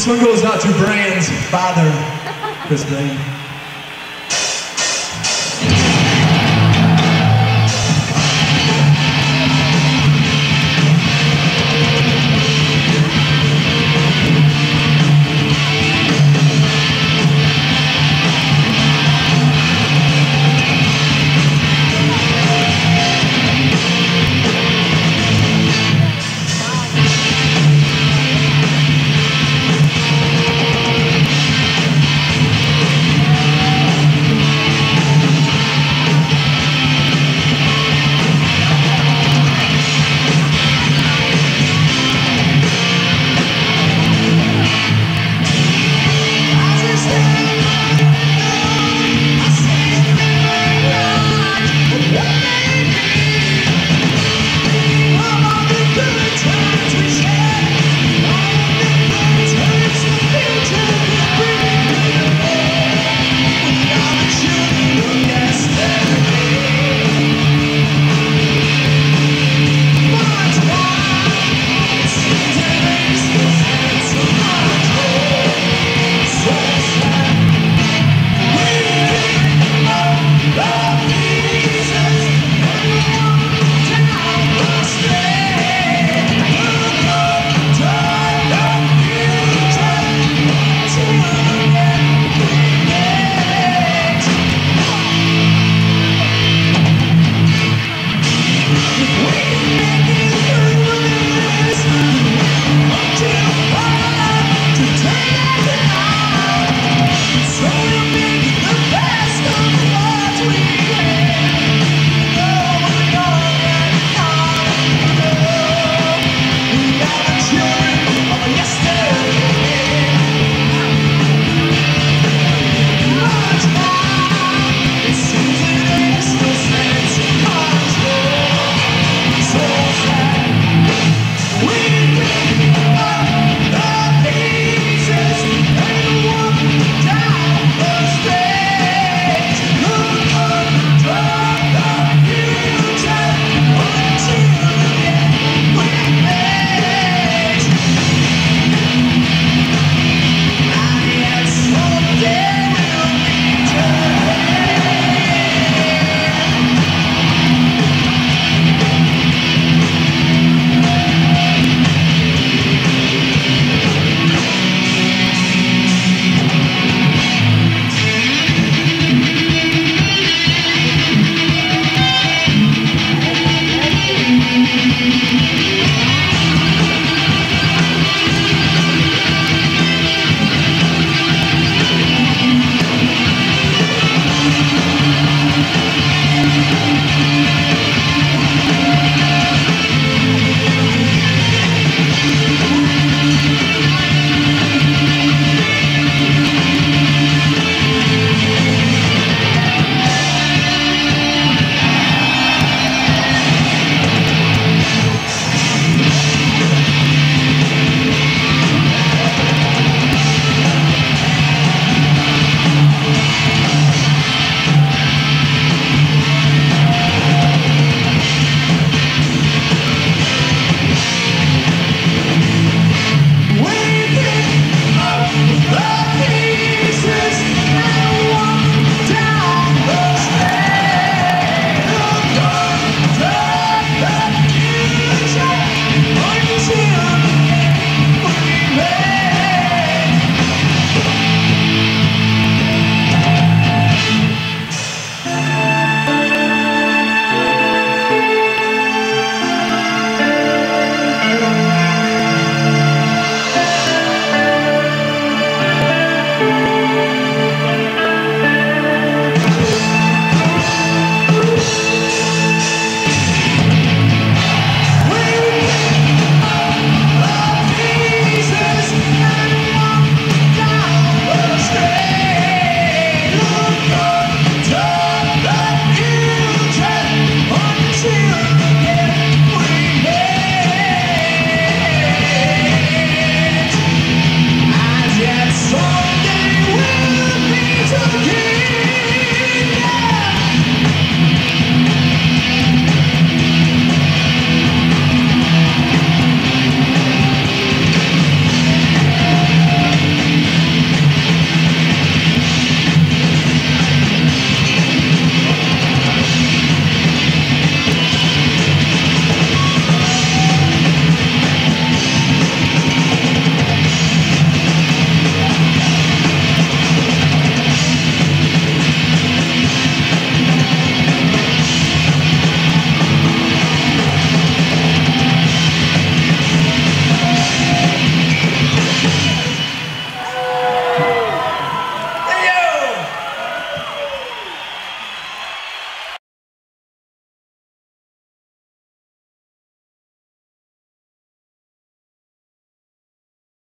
This one goes out to Brand's father, Chris Blaine.